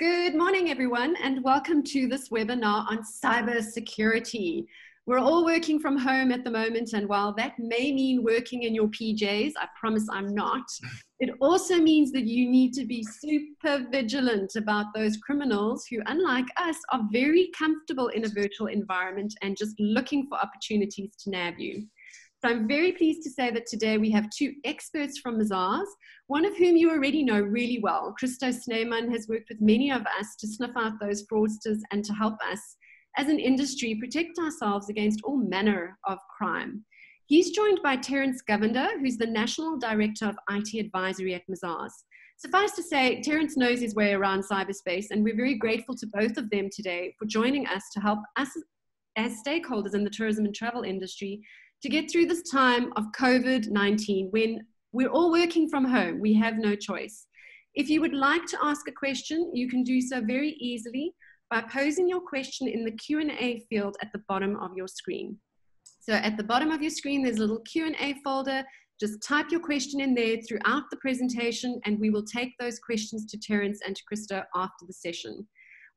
Good morning, everyone, and welcome to this webinar on cybersecurity. We're all working from home at the moment, and while that may mean working in your PJs, I promise I'm not, it also means that you need to be super vigilant about those criminals who, unlike us, are very comfortable in a virtual environment and just looking for opportunities to nab you. So I'm very pleased to say that today we have two experts from Mazars, one of whom you already know really well. Christo Snyman has worked with many of us to sniff out those fraudsters and to help us as an industry protect ourselves against all manner of crime. He's joined by Terence Govender, who's the National Director of IT Advisory at Mazars. Suffice to say, Terence knows his way around cyberspace, and we're very grateful to both of them today for joining us to help us as stakeholders in the tourism and travel industry to get through this time of COVID 19 when we're all working from home. We have no choice. If you would like to ask a question, you can do so very easily by posing your question in the Q&A field at the bottom of your screen. So at the bottom of your screen, there's a little Q&A folder. Just type your question in there throughout the presentation and we will take those questions to Terence and to Christo after the session.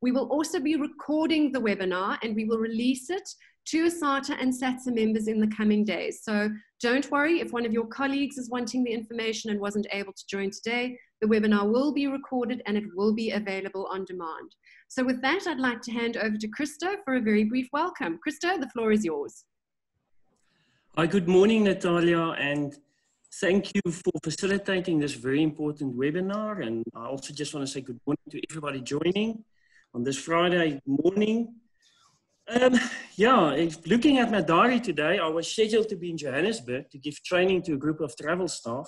We will also be recording the webinar and we will release it to ASATA and SATSA members in the coming days. So don't worry if one of your colleagues is wanting the information and wasn't able to join today, the webinar will be recorded and it will be available on demand. So with that, I'd like to hand over to Christo for a very brief welcome. Christo, the floor is yours. Hi, good morning, Natalia, and thank you for facilitating this very important webinar. And I also just want to say good morning to everybody joining on this Friday morning. Um, yeah, looking at my diary today, I was scheduled to be in Johannesburg to give training to a group of travel staff.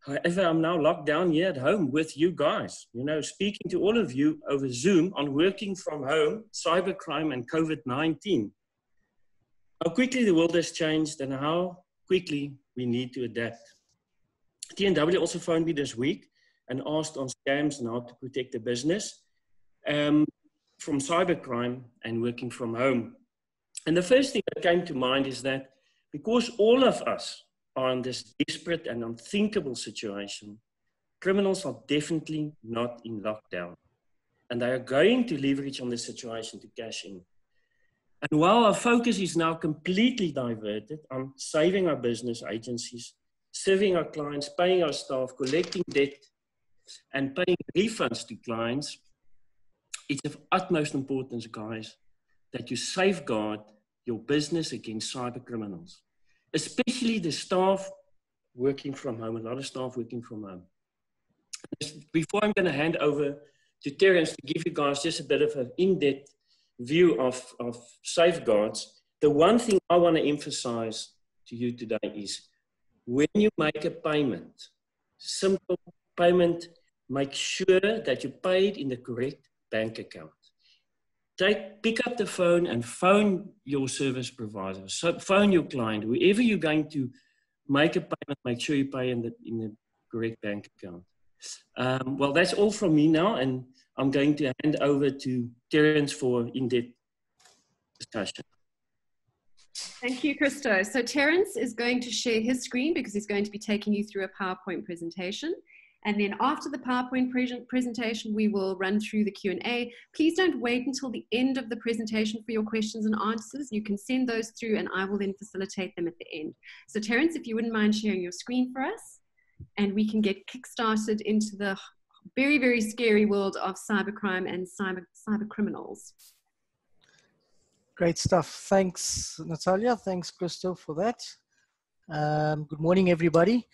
However, I'm now locked down here at home with you guys, you know, speaking to all of you over Zoom on working from home, cybercrime, and COVID 19. How quickly the world has changed and how quickly we need to adapt. TNW also phoned me this week and asked on scams and how to protect the business. Um, from cybercrime and working from home. And the first thing that came to mind is that because all of us are in this desperate and unthinkable situation, criminals are definitely not in lockdown. And they are going to leverage on this situation to cash in. And while our focus is now completely diverted on saving our business agencies, serving our clients, paying our staff, collecting debt, and paying refunds to clients, it's of utmost importance, guys, that you safeguard your business against cyber criminals, especially the staff working from home, a lot of staff working from home. Before I'm going to hand over to Terence to give you guys just a bit of an in-depth view of, of safeguards, the one thing I want to emphasize to you today is when you make a payment, simple payment, make sure that you pay it in the correct bank account. Take, pick up the phone and phone your service provider. So phone your client. Whoever you're going to make a payment, make sure you pay in the, in the correct bank account. Um, well, that's all from me now, and I'm going to hand over to Terence for in-depth discussion. Thank you, Christo. So Terence is going to share his screen because he's going to be taking you through a PowerPoint presentation. And then after the PowerPoint pre presentation, we will run through the Q&A. Please don't wait until the end of the presentation for your questions and answers. You can send those through and I will then facilitate them at the end. So Terence, if you wouldn't mind sharing your screen for us, and we can get kick-started into the very, very scary world of cybercrime and cyber, cyber criminals. Great stuff. Thanks, Natalia. Thanks, Christo, for that. Um, good morning, everybody.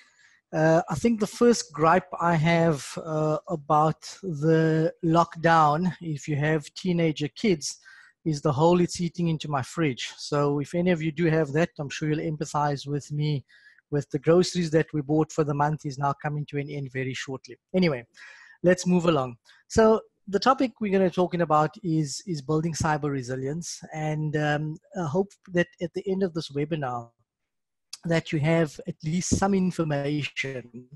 Uh, I think the first gripe I have uh, about the lockdown, if you have teenager kids, is the hole it's eating into my fridge. So if any of you do have that, I'm sure you'll empathize with me with the groceries that we bought for the month is now coming to an end very shortly. Anyway, let's move along. So the topic we're going to be talking about is is building cyber resilience, and um, I hope that at the end of this webinar, that you have at least some information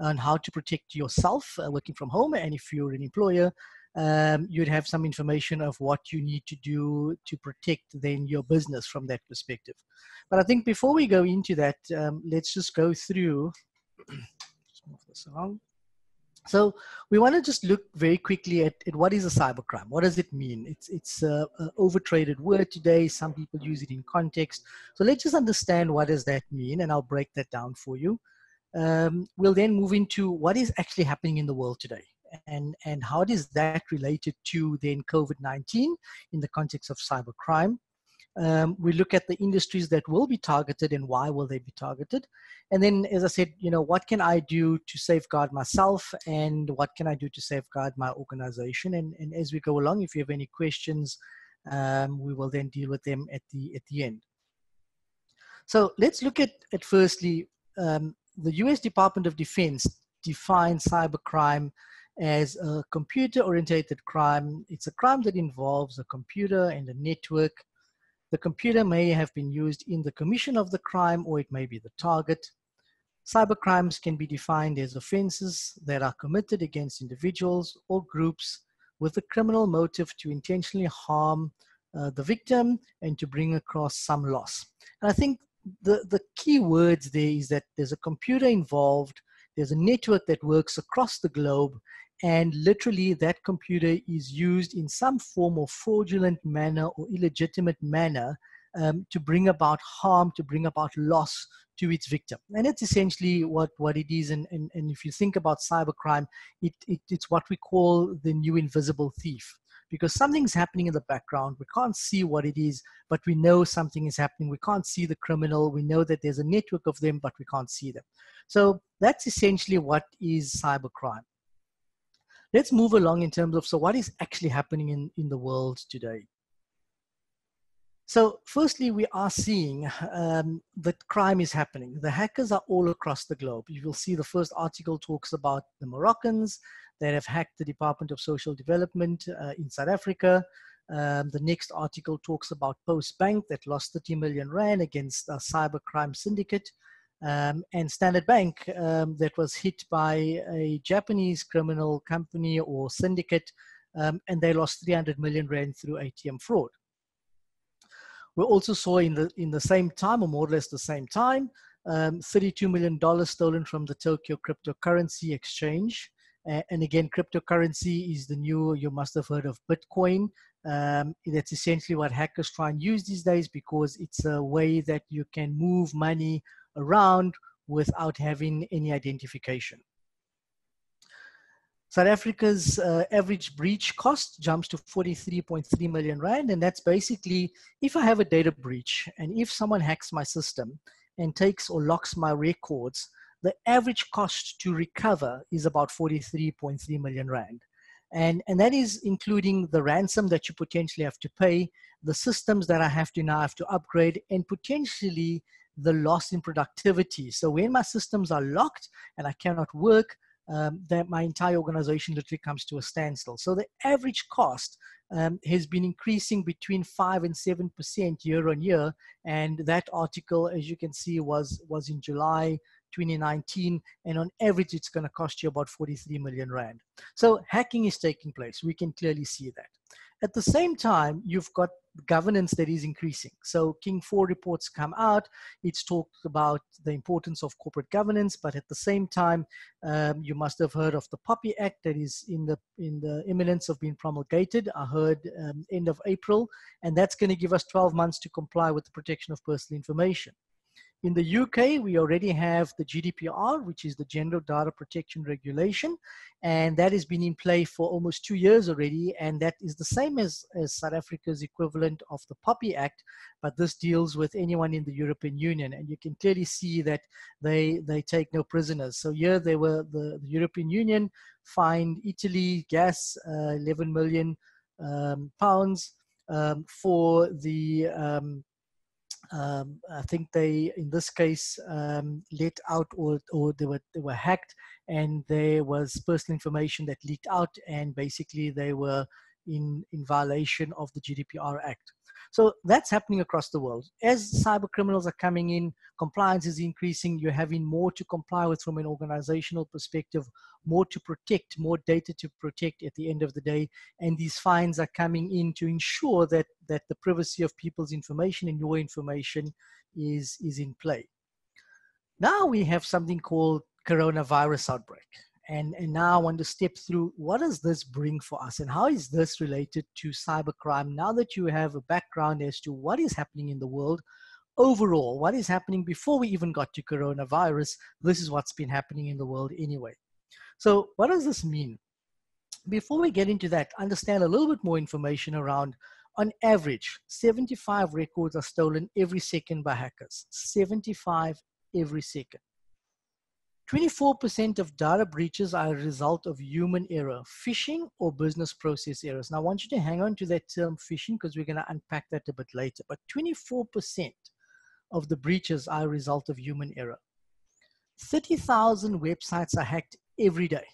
on how to protect yourself uh, working from home. And if you're an employer, um, you'd have some information of what you need to do to protect then your business from that perspective. But I think before we go into that, um, let's just go through, just move this along. So we want to just look very quickly at, at what is a cybercrime. What does it mean? It's it's a, a overtraded word today. Some people use it in context. So let's just understand what does that mean, and I'll break that down for you. Um, we'll then move into what is actually happening in the world today, and and how is that related to then COVID-19 in the context of cybercrime. Um, we look at the industries that will be targeted and why will they be targeted. And then, as I said, you know, what can I do to safeguard myself and what can I do to safeguard my organization? And, and as we go along, if you have any questions, um, we will then deal with them at the, at the end. So let's look at, at firstly, um, the US Department of Defense defines cybercrime as a computer orientated crime. It's a crime that involves a computer and a network the computer may have been used in the commission of the crime or it may be the target. Cybercrimes can be defined as offenses that are committed against individuals or groups with a criminal motive to intentionally harm uh, the victim and to bring across some loss. And I think the, the key words there is that there's a computer involved, there's a network that works across the globe, and literally that computer is used in some form of fraudulent manner or illegitimate manner um, to bring about harm, to bring about loss to its victim. And that's essentially what, what it is. And, and, and if you think about cybercrime, it, it, it's what we call the new invisible thief. Because something's happening in the background. We can't see what it is, but we know something is happening. We can't see the criminal. We know that there's a network of them, but we can't see them. So that's essentially what is cybercrime let's move along in terms of so what is actually happening in, in the world today. So firstly, we are seeing um, that crime is happening. The hackers are all across the globe. You will see the first article talks about the Moroccans that have hacked the Department of Social Development uh, in South Africa. Um, the next article talks about Postbank that lost 30 million rand against a cybercrime syndicate um, and Standard Bank um, that was hit by a Japanese criminal company or syndicate, um, and they lost 300 million rand through ATM fraud. We also saw in the in the same time, or more or less the same time, um, 32 million dollars stolen from the Tokyo cryptocurrency exchange. And again, cryptocurrency is the new. You must have heard of Bitcoin. Um, that's essentially what hackers try and use these days because it's a way that you can move money around without having any identification. South Africa's uh, average breach cost jumps to 43.3 million rand, and that's basically if I have a data breach and if someone hacks my system and takes or locks my records, the average cost to recover is about 43.3 million rand. And, and that is including the ransom that you potentially have to pay, the systems that I have to now have to upgrade, and potentially the loss in productivity. So when my systems are locked and I cannot work, um, that my entire organization literally comes to a standstill. So the average cost um, has been increasing between five and seven percent year on year, and that article, as you can see, was was in July 2019, and on average, it's going to cost you about 43 million rand. So hacking is taking place. We can clearly see that. At the same time, you've got governance that is increasing. So King 4 reports come out. It's talked about the importance of corporate governance, but at the same time, um, you must have heard of the POPI Act that is in the in the imminence of being promulgated. I heard um, end of April, and that's going to give us 12 months to comply with the protection of personal information. In the UK, we already have the GDPR, which is the General Data Protection Regulation, and that has been in play for almost two years already, and that is the same as, as South Africa's equivalent of the POPI Act, but this deals with anyone in the European Union, and you can clearly see that they, they take no prisoners. So here they were, the, the European Union fined Italy gas uh, 11 million um, pounds um, for the um, um, I think they, in this case, um, let out or, or they were they were hacked, and there was personal information that leaked out, and basically they were in in violation of the GDPR Act. So that's happening across the world. As cyber criminals are coming in, compliance is increasing. You're having more to comply with from an organizational perspective, more to protect, more data to protect at the end of the day. And these fines are coming in to ensure that, that the privacy of people's information and your information is, is in play. Now we have something called coronavirus outbreak. And, and now I want to step through what does this bring for us and how is this related to cybercrime now that you have a background as to what is happening in the world overall, what is happening before we even got to coronavirus. This is what's been happening in the world anyway. So, what does this mean? Before we get into that, understand a little bit more information around on average, 75 records are stolen every second by hackers. 75 every second. 24% of data breaches are a result of human error, phishing or business process errors. Now, I want you to hang on to that term phishing because we're going to unpack that a bit later. But 24% of the breaches are a result of human error. 30,000 websites are hacked every day.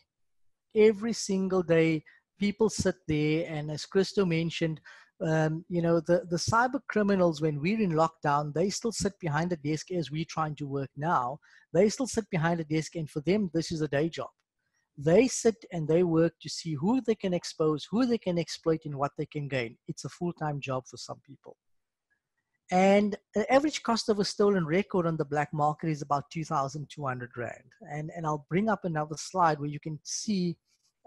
Every single day, people sit there, and as Christo mentioned, um, you know, the, the cyber criminals, when we're in lockdown, they still sit behind the desk as we're trying to work now. They still sit behind a desk, and for them, this is a day job. They sit and they work to see who they can expose, who they can exploit, and what they can gain. It's a full time job for some people. And the average cost of a stolen record on the black market is about 2,200 Rand. And, and I'll bring up another slide where you can see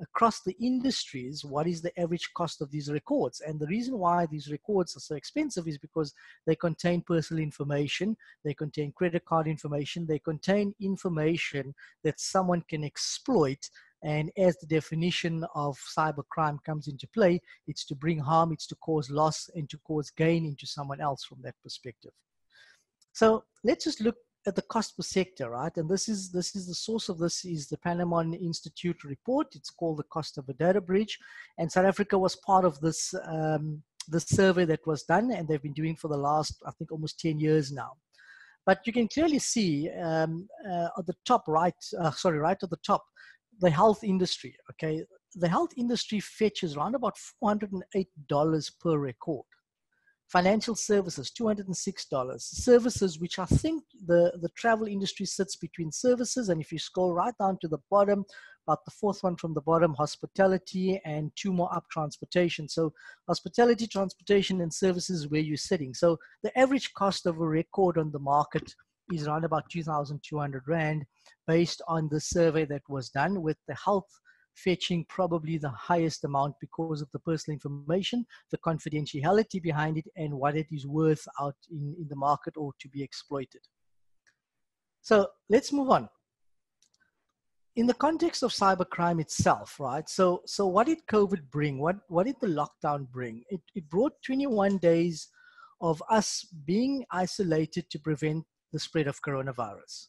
across the industries what is the average cost of these records. And the reason why these records are so expensive is because they contain personal information, they contain credit card information, they contain information that someone can exploit and as the definition of cybercrime comes into play, it's to bring harm, it's to cause loss, and to cause gain into someone else from that perspective. So let's just look at the cost per sector, right? And this is this is the source of this is the Ponemon Institute report. It's called the cost of a data breach, and South Africa was part of this um, the survey that was done, and they've been doing for the last I think almost ten years now. But you can clearly see um, uh, at the top right, uh, sorry, right at the top, the health industry, okay, the health industry fetches around about $408 per record. Financial services, $206. Services, which I think the, the travel industry sits between services. And if you scroll right down to the bottom, about the fourth one from the bottom, hospitality, and two more up, transportation. So hospitality, transportation, and services where you're sitting. So the average cost of a record on the market is around about 2,200 Rand based on the survey that was done with the health fetching probably the highest amount because of the personal information, the confidentiality behind it, and what it is worth out in, in the market or to be exploited. So let's move on. In the context of cybercrime itself, right? So, so what did COVID bring? What, what did the lockdown bring? It, it brought 21 days of us being isolated to prevent the spread of coronavirus.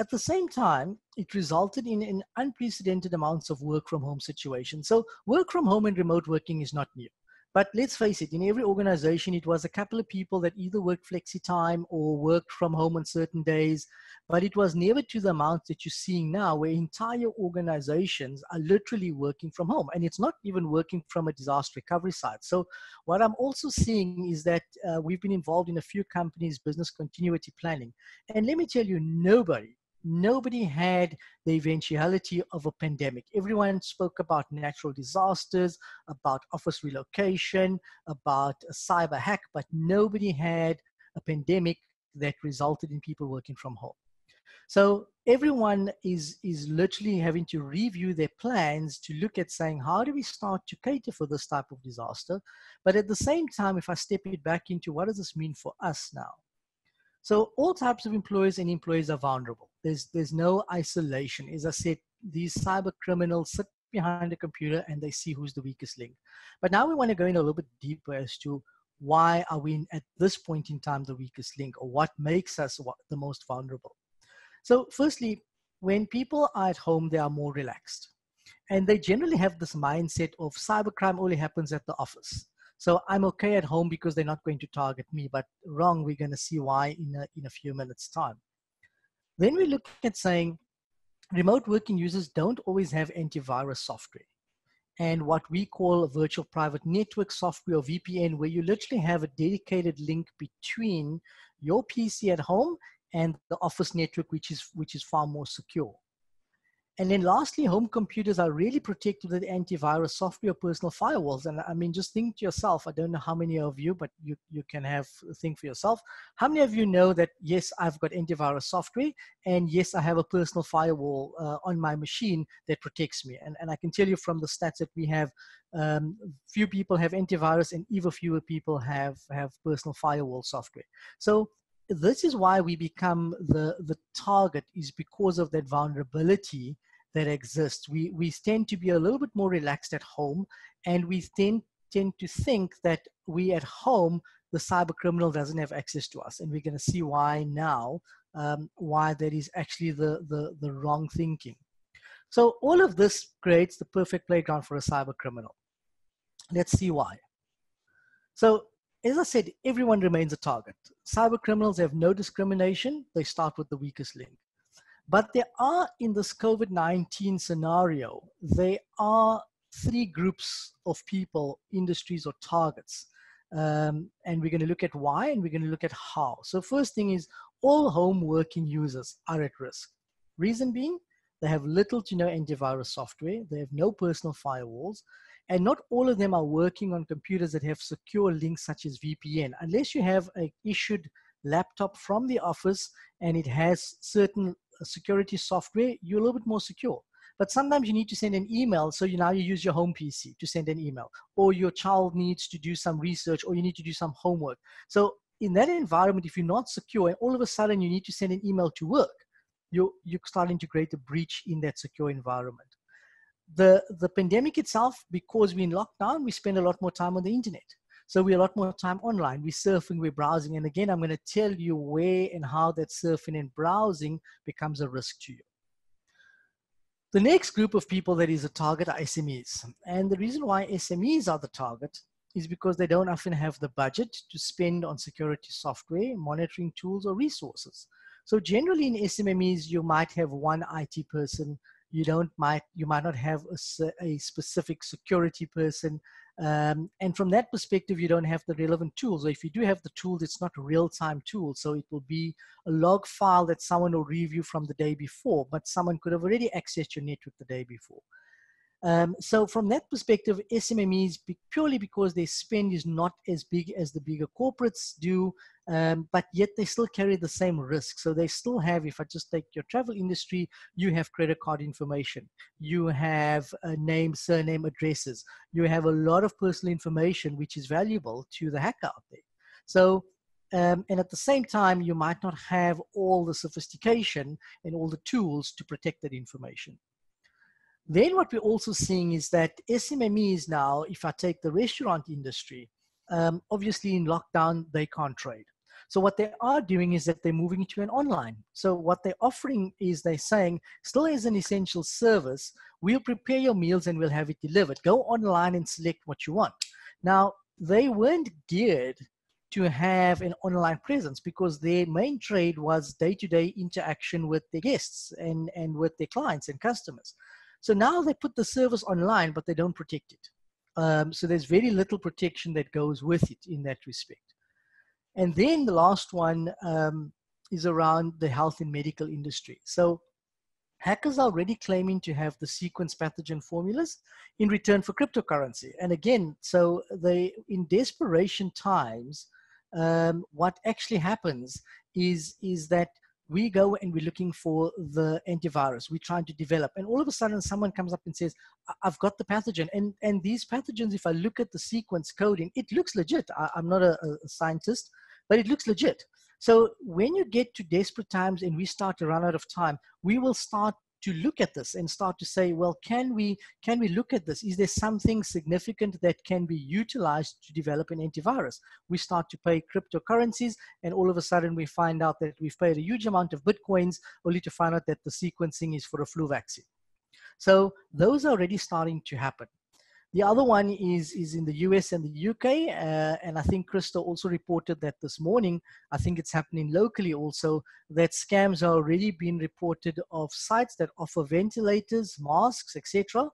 At the same time, it resulted in, in unprecedented amounts of work from home situations. So, work from home and remote working is not new. But let's face it, in every organization, it was a couple of people that either worked flexi time or worked from home on certain days. But it was never to the amount that you're seeing now, where entire organizations are literally working from home. And it's not even working from a disaster recovery side. So, what I'm also seeing is that uh, we've been involved in a few companies' business continuity planning. And let me tell you, nobody, nobody had the eventuality of a pandemic. Everyone spoke about natural disasters, about office relocation, about a cyber hack, but nobody had a pandemic that resulted in people working from home. So everyone is is literally having to review their plans to look at saying how do we start to cater for this type of disaster, but at the same time, if I step it back into what does this mean for us now? So all types of employers and employees are vulnerable. There's there's no isolation. As I said, these cyber criminals sit behind a computer and they see who's the weakest link. But now we want to go in a little bit deeper as to why are we at this point in time the weakest link or what makes us the most vulnerable. So firstly, when people are at home, they are more relaxed. And they generally have this mindset of cybercrime only happens at the office. So I'm okay at home because they're not going to target me, but wrong, we're going to see why in a, in a few minutes time. Then we look at saying remote working users don't always have antivirus software and what we call a virtual private network software or VPN, where you literally have a dedicated link between your PC at home and the office network, which is, which is far more secure. And then lastly, home computers are really protected with antivirus software personal firewalls. And I mean, just think to yourself, I don't know how many of you, but you, you can have think for yourself. How many of you know that, yes, I've got antivirus software and yes, I have a personal firewall uh, on my machine that protects me. And, and I can tell you from the stats that we have, um, few people have antivirus and even fewer people have, have personal firewall software. So this is why we become the the target is because of that vulnerability that exists. We we tend to be a little bit more relaxed at home and we tend tend to think that we at home the cyber criminal doesn't have access to us and we're going to see why now um, why that is actually the, the the wrong thinking. So all of this creates the perfect playground for a cyber criminal. Let's see why. So as I said, everyone remains a target. Cyber criminals have no discrimination. They start with the weakest link. But there are, in this COVID 19 scenario, there are three groups of people, industries, or targets. Um, and we're going to look at why and we're going to look at how. So, first thing is all home working users are at risk. Reason being, they have little to no antivirus software, they have no personal firewalls, and not all of them are working on computers that have secure links such as VPN. Unless you have a issued laptop from the office and it has certain uh, security software, you're a little bit more secure. But sometimes you need to send an email, so you now you use your home PC to send an email, or your child needs to do some research, or you need to do some homework. So in that environment, if you're not secure, and all of a sudden you need to send an email to work, you're, you're starting to create a breach in that secure environment the the pandemic itself because we're in lockdown we spend a lot more time on the internet. So we're a lot more time online. We're surfing we're browsing. And again i'm going to tell you where and how that surfing and browsing becomes a risk to you. The next group of people that is a target are smes and the reason why smes are the target is because they don't often have the budget to spend on security software monitoring tools or resources. So generally in SMEs, you might have one IT person you don't might you might not have a, a specific security person um, and from that perspective you don't have the relevant tools. Or if you do have the tools it's not a real-time tool so it will be a log file that someone will review from the day before but someone could have already accessed your network the day before um, so from that perspective, SMMEs, purely because their spend is not as big as the bigger corporates do, um, but yet they still carry the same risk. So they still have, if I just take your travel industry, you have credit card information, you have a name, surname, addresses, you have a lot of personal information which is valuable to the hacker out there. So um, and at the same time, you might not have all the sophistication and all the tools to protect that information. Then what we're also seeing is that SMMEs now, if I take the restaurant industry, um, obviously in lockdown, they can't trade. So what they are doing is that they're moving to an online. So what they're offering is they're saying, still as an essential service, we'll prepare your meals and we'll have it delivered. Go online and select what you want. Now, they weren't geared to have an online presence because their main trade was day-to-day interaction with their guests and, and with their clients and customers. So now they put the service online, but they don't protect it. Um, so there's very little protection that goes with it in that respect. And then the last one um, is around the health and medical industry. So hackers are already claiming to have the sequence pathogen formulas in return for cryptocurrency. And again, so they in desperation times, um, what actually happens is is that we go and we're looking for the antivirus we're trying to develop. And all of a sudden someone comes up and says i've got the pathogen. And and these pathogens if i look at the sequence coding it looks legit. I, am not a, a scientist but it looks legit. So when you get to desperate times and we start to run out of time we will start to look at this and start to say, well, can we can we look at this? Is there something significant that can be utilized to develop an antivirus? We start to pay cryptocurrencies, and all of a sudden we find out that we've paid a huge amount of bitcoins, only to find out that the sequencing is for a flu vaccine. So those are already starting to happen. The other one is, is in the US and the UK. Uh, and I think Christo also reported that this morning, I think it's happening locally also, that scams are already being reported of sites that offer ventilators, masks, etc.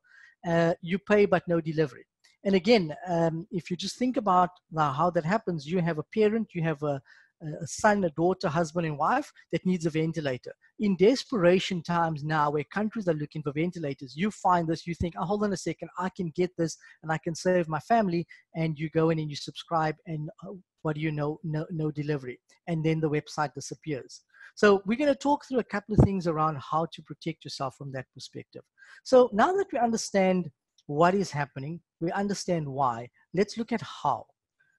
Uh, you pay but no delivery. And again, um, if you just think about now how that happens, you have a parent, you have a, a son, a daughter, husband, and wife that needs a ventilator. In desperation times now, where countries are looking for ventilators, you find this, you think, oh, hold on a second, I can get this and I can save my family. And you go in and you subscribe, and uh, what do you know? No, no delivery. And then the website disappears. So we're going to talk through a couple of things around how to protect yourself from that perspective. So now that we understand what is happening, we understand why, let's look at how.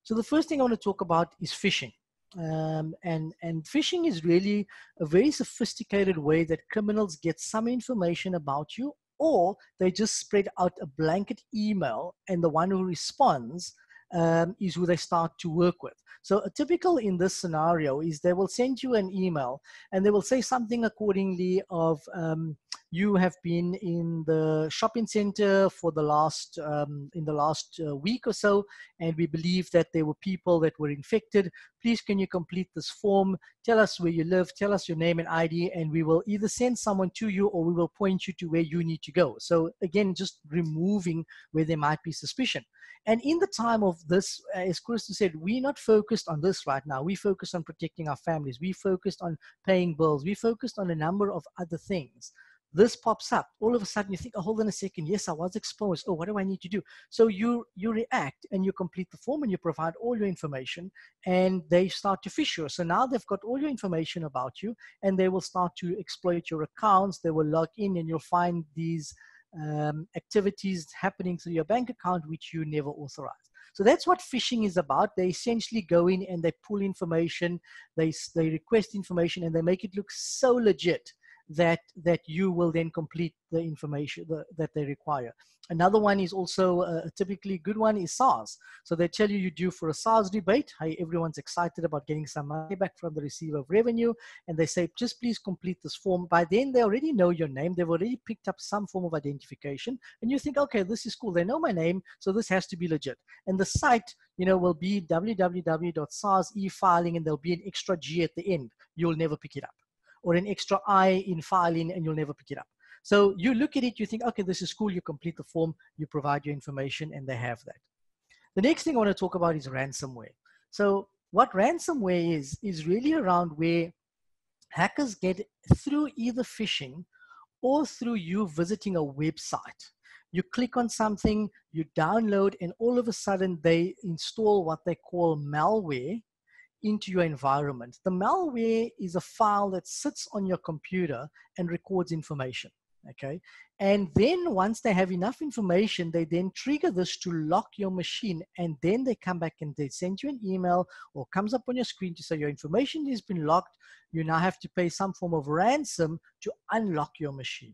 So the first thing I want to talk about is phishing. Um, and and phishing is really a very sophisticated way that criminals get some information about you or they just spread out a blanket email and the one who responds um, is who they start to work with. So a typical in this scenario is they will send you an email and they will say something accordingly of um, you have been in the shopping center for the last um, in the last uh, week or so and we believe that there were people that were infected please can you complete this form tell us where you live tell us your name and id and we will either send someone to you or we will point you to where you need to go so again just removing where there might be suspicion and in the time of this, as Christo said, we're not focused on this right now. We focused on protecting our families. We focused on paying bills. We focused on a number of other things. This pops up. All of a sudden, you think, oh, hold on a second. Yes, I was exposed. Oh, what do I need to do? So you you react and you complete the form and you provide all your information, and they start to fish you. So now they've got all your information about you, and they will start to exploit your accounts. They will log in, and you'll find these um, activities happening through your bank account which you never authorized. So that's what phishing is about. They essentially go in and they pull information, they, they request information, and they make it look so legit that that you will then complete the information the, that they require. Another one is also a typically good one is SARS. So they tell you you due for a SARS rebate. Hey, everyone's excited about getting some money back from the receiver of revenue, and they say just please complete this form. By then they already know your name. They've already picked up some form of identification, and you think, okay, this is cool. They know my name, so this has to be legit. And the site, you know, will be www.sars e-filing, and there'll be an extra G at the end. You'll never pick it up or an extra I in filing and you'll never pick it up. So you look at it, you think, okay, this is cool. You complete the form, you provide your information, and they have that. The next thing I want to talk about is ransomware. So what ransomware is, is really around where hackers get through either phishing or through you visiting a website. You click on something, you download, and all of a sudden they install what they call malware into your environment. The malware is a file that sits on your computer and records information. Okay. And then once they have enough information, they then trigger this to lock your machine. And then they come back and they send you an email or comes up on your screen to say your information has been locked. You now have to pay some form of ransom to unlock your machine.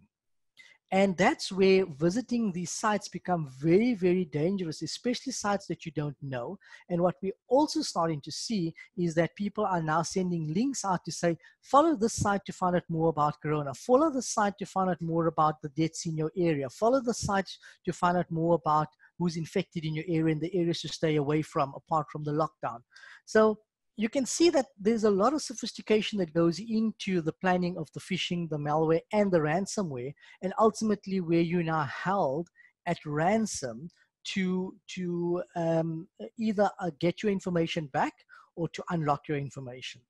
And that's where visiting these sites become very, very dangerous, especially sites that you don't know. And what we're also starting to see is that people are now sending links out to say, follow this site to find out more about Corona, follow the site to find out more about the deaths in your area, follow the site to find out more about who's infected in your area and the areas to stay away from apart from the lockdown. So you can see that there's a lot of sophistication that goes into the planning of the phishing, the malware, and the ransomware, and ultimately where you're now held at ransom to to um, either uh, get your information back or to unlock your information.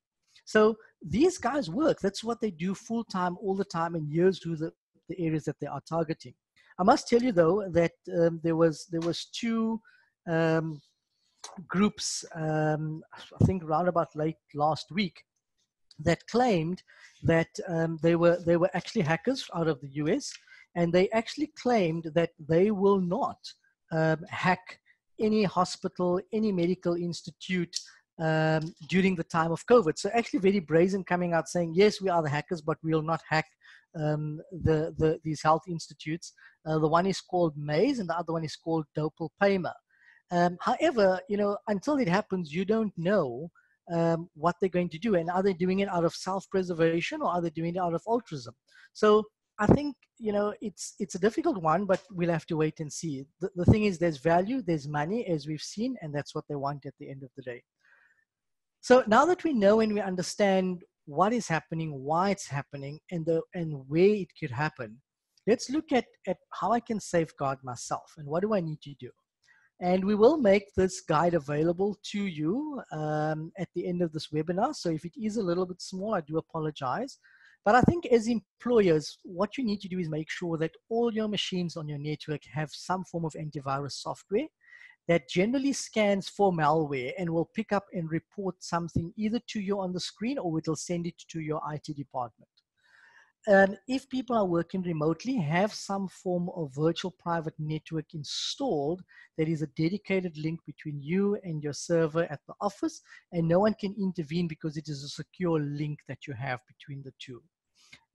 So these guys work. That's what they do full time, all the time, and years through the, the areas that they are targeting. I must tell you though that um, there was there was two um, groups, um, I think around about late last week, that claimed that um, they were they were actually hackers out of the US, and they actually claimed that they will not um, hack any hospital, any medical institute um, during the time of COVID. So actually, very brazen coming out saying, yes, we are the hackers, but we will not hack um, the, the these health institutes. Uh, the one is called Maze, and the other one is called Dopal Paymer. Um, however, you know, until it happens, you don't know um, what they're going to do. And are they doing it out of self-preservation or are they doing it out of altruism? So I think, you know, it's, it's a difficult one, but we'll have to wait and see. The, the thing is there's value, there's money, as we've seen, and that's what they want at the end of the day. So now that we know and we understand what is happening, why it's happening, and, the, and where it could happen, let's look at, at how I can safeguard myself and what do I need to do. And we will make this guide available to you um, at the end of this webinar. So if it is a little bit small, I do apologize. But I think as employers, what you need to do is make sure that all your machines on your network have some form of antivirus software that generally scans for malware and will pick up and report something either to you on the screen or it'll send it to your IT department. And if people are working remotely, have some form of virtual private network installed that is a dedicated link between you and your server at the office, and no one can intervene because it is a secure link that you have between the two.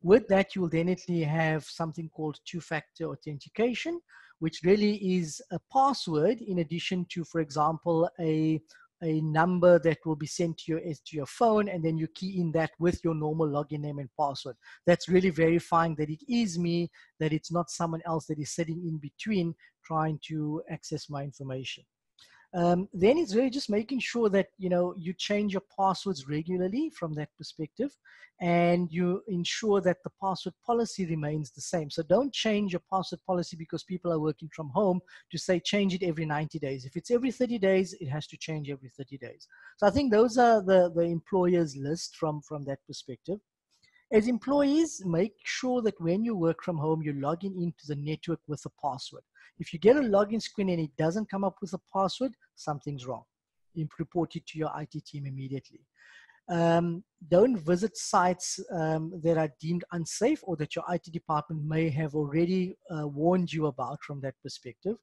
With that, you will definitely have something called two-factor authentication, which really is a password in addition to, for example, a a number that will be sent to your eh, to your phone and then you key in that with your normal login name and password. That's really verifying that it is me that it's not someone else that is sitting in between trying to access my information um, then it's really just making sure that you know you change your passwords regularly from that perspective and you ensure that the password policy remains the same. So don't change your password policy because people are working from home to say change it every 90 days. If it's every 30 days it has to change every 30 days. So i think those are the the employers list from from that perspective as employees, make sure that when you work from home, you're logging into the network with a password. If you get a login screen and it doesn't come up with a password, something's wrong. You report it to your IT team immediately. Um, don't visit sites um, that are deemed unsafe or that your IT department may have already uh, warned you about from that perspective.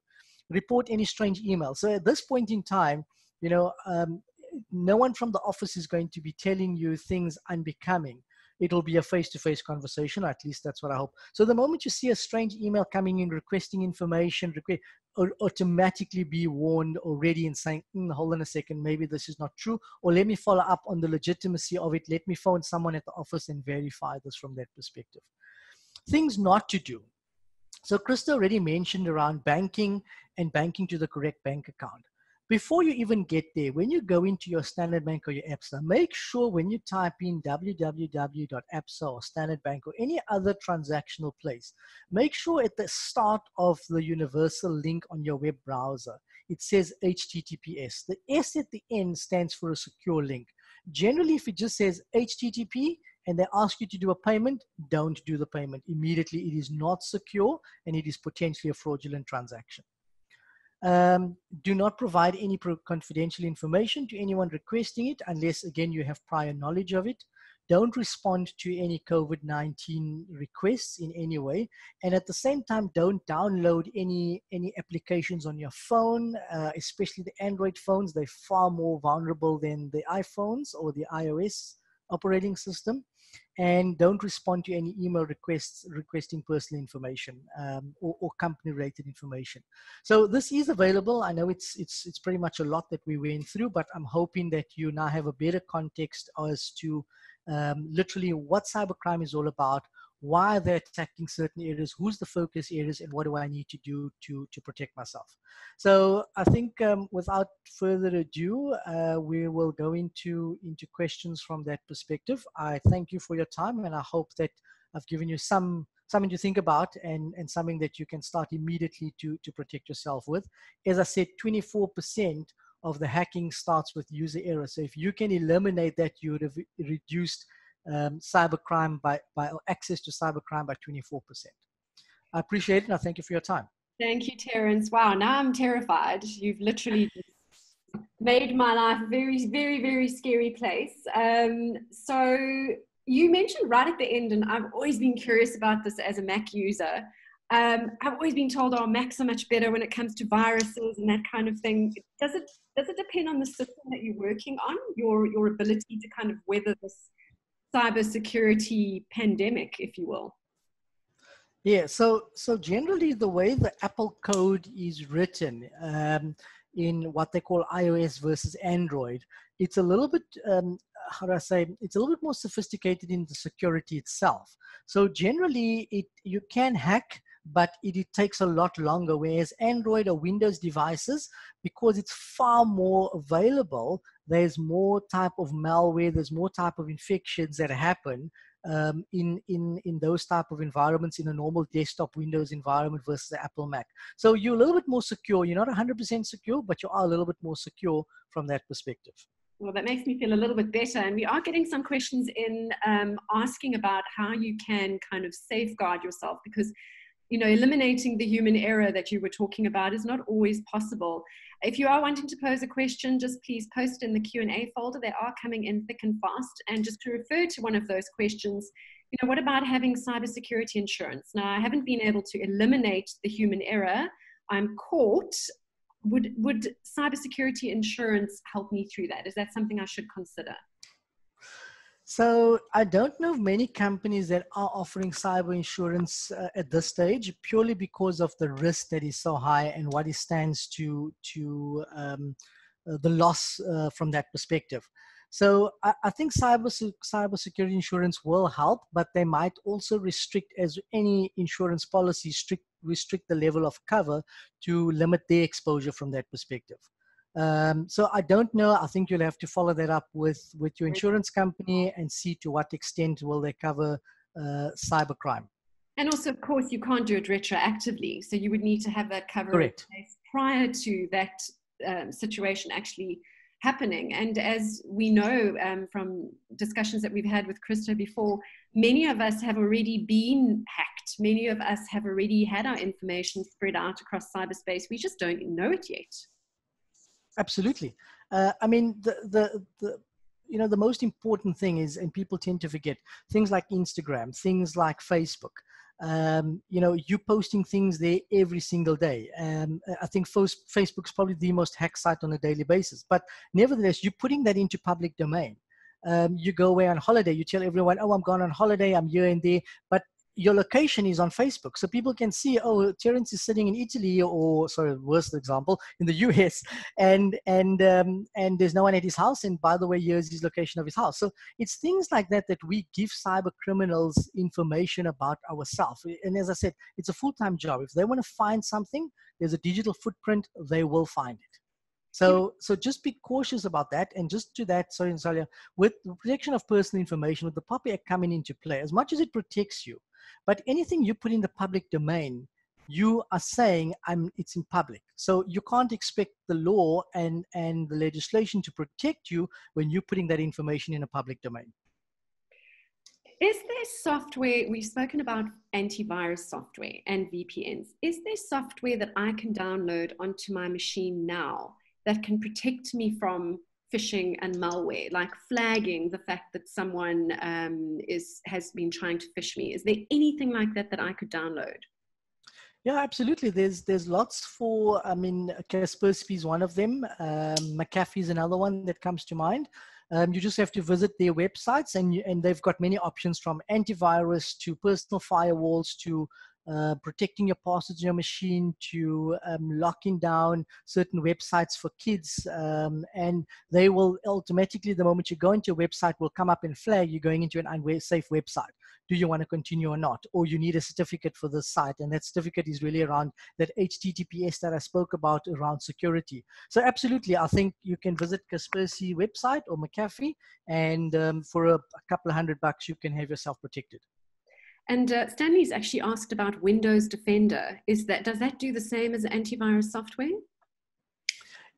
Report any strange emails. So at this point in time, you know, um, no one from the office is going to be telling you things unbecoming it'll be a face-to-face conversation. At least that's what I hope. So the moment you see a strange email coming in requesting information, request, automatically be warned already and saying, mm, hold on a second, maybe this is not true, or let me follow up on the legitimacy of it. Let me phone someone at the office and verify this from that perspective. Things not to do. So Christo already mentioned around banking and banking to the correct bank account before you even get there, when you go into your Standard Bank or your ABSA, make sure when you type in www.absa or Standard Bank or any other transactional place, make sure at the start of the universal link on your web browser, it says HTTPS. The S at the end stands for a secure link. Generally, if it just says HTTP, and they ask you to do a payment, don't do the payment. Immediately, it is not secure and it is potentially a fraudulent transaction. Um, do not provide any pro confidential information to anyone requesting it unless, again, you have prior knowledge of it. Don't respond to any COVID 19 requests in any way. And at the same time, don't download any, any applications on your phone, uh, especially the Android phones. They're far more vulnerable than the iPhones or the iOS operating system and don't respond to any email requests requesting personal information um, or, or, company related information. So this is available. I know it's it's it's pretty much a lot that we went through but i'm hoping that you now have a better context as to um, literally what cybercrime is all about why they're attacking certain areas, who's the focus areas, and what do I need to do to, to protect myself. So I think um, without further ado, uh, we will go into, into questions from that perspective. I thank you for your time, and I hope that I've given you some something to think about and, and something that you can start immediately to, to protect yourself with. As I said, 24% of the hacking starts with user error. So if you can eliminate that, you would have reduced um, cybercrime by, by access to cybercrime by 24%. I appreciate it and I thank you for your time. Thank you, Terence. Wow, now I'm terrified. You've literally made my life a very, very, very scary place. Um, so you mentioned right at the end, and I've always been curious about this as a Mac user. Um, I've always been told, "Oh, Macs are much better when it comes to viruses and that kind of thing." Does it does it depend on the system that you're working on, your your ability to kind of weather this cybersecurity pandemic, if you will? Yeah, so so generally the way the Apple code is written um, in what they call iOS versus Android, it's a little bit um, how do I say? It's a little bit more sophisticated in the security itself. So generally, it you can hack but it, it, takes a lot longer. Whereas Android or Windows devices, because it's far more available, there's more type of malware, there's more type of infections that happen. um, in in in those type of environments in a normal desktop Windows environment versus the Apple Mac. So you're a little bit more secure. You're not 100% secure, but you are a little bit more secure from that perspective. Well, that makes me feel a little bit better. And we are getting some questions in um, asking about how you can kind of safeguard yourself because you know, eliminating the human error that you were talking about is not always possible. If you are wanting to pose a question, just please post in the Q&A folder. They are coming in thick and fast. And just to refer to one of those questions, you know, what about having cybersecurity insurance? Now, I haven't been able to eliminate the human error. I'm caught. Would, would cybersecurity insurance help me through that? Is that something I should consider? So I don't know of many companies that are offering cyber insurance uh, at this stage, purely because of the risk that is so high and what it stands to to um, uh, the loss uh, from that perspective. So I, I think cyber cyber security insurance will help, but they might also restrict, as any insurance policy, strict restrict the level of cover to limit their exposure from that perspective. Um, so I don't know. I think you'll have to follow that up with with your insurance company and see to what extent will they cover uh, cybercrime. And also, of course, you can't do it retroactively. So you would need to have that cover Correct. prior to that um, situation actually happening. And as we know um, from discussions that we've had with Christo before, many of us have already been hacked. Many of us have already had our information spread out across cyberspace. We just don't know it yet. Absolutely. Uh, I mean, the, the, the, you know, the most important thing is, and people tend to forget, things like Instagram, things like Facebook. Um, you know, you posting things there every single day. Um, I think Facebook's probably the most hacked site on a daily basis. But nevertheless, you're putting that into public domain. Um, you go away on holiday, you tell everyone, oh, I'm gone on holiday, I'm here and there. But your location is on Facebook. So people can see, oh, Terence is sitting in Italy or sorry, worst example, in the US and and um, and there's no one at his house. And by the way, here's his location of his house. So it's things like that that we give cyber criminals information about ourselves. And as I said, it's a full-time job. If they want to find something, there's a digital footprint, they will find it. So, so just be cautious about that. And just to that, sorry, Natalia, with the protection of personal information, with the POPI Act coming into play, as much as it protects you, but anything you put in the public domain, you are saying I'm, it's in public. So you can't expect the law and, and the legislation to protect you when you're putting that information in a public domain. Is there software, we've spoken about antivirus software and VPNs. Is there software that I can download onto my machine now that can protect me from phishing and malware, like flagging the fact that someone um, is has been trying to phish me. Is there anything like that that I could download? Yeah, absolutely. There's there's lots for. I mean, Kaspersky is one of them. Um, McAfee is another one that comes to mind. Um, you just have to visit their websites, and you, and they've got many options from antivirus to personal firewalls to uh, protecting your passwords in your machine to um, locking down certain websites for kids um, and they will automatically the moment you go into a website will come up and flag you're going into an unsafe website. Do you want to continue or not? Or you need a certificate for this site and that certificate is really around that https that i spoke about around security. So absolutely i think you can visit kaspersky website or mcafee and um, for a, a couple of hundred bucks you can have yourself protected and uh, Stanley's actually asked about Windows Defender. Is that does that do the same as antivirus software?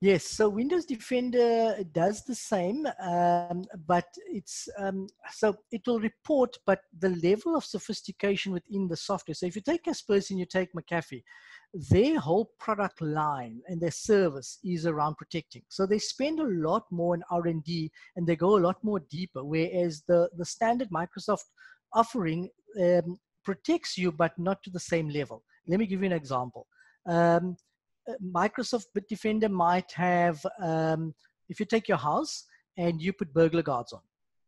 Yes, so Windows Defender does the same, um, but it's um, so it will report, but the level of sophistication within the software. So if you take Kaspersky you take McAfee, their whole product line and their service is around protecting. So they spend a lot more in R and D, and they go a lot more deeper. Whereas the the standard Microsoft offering um, protects you, but not to the same level. Let me give you an example. Um, uh, Microsoft Bitdefender might have, um, if you take your house and you put burglar guards on,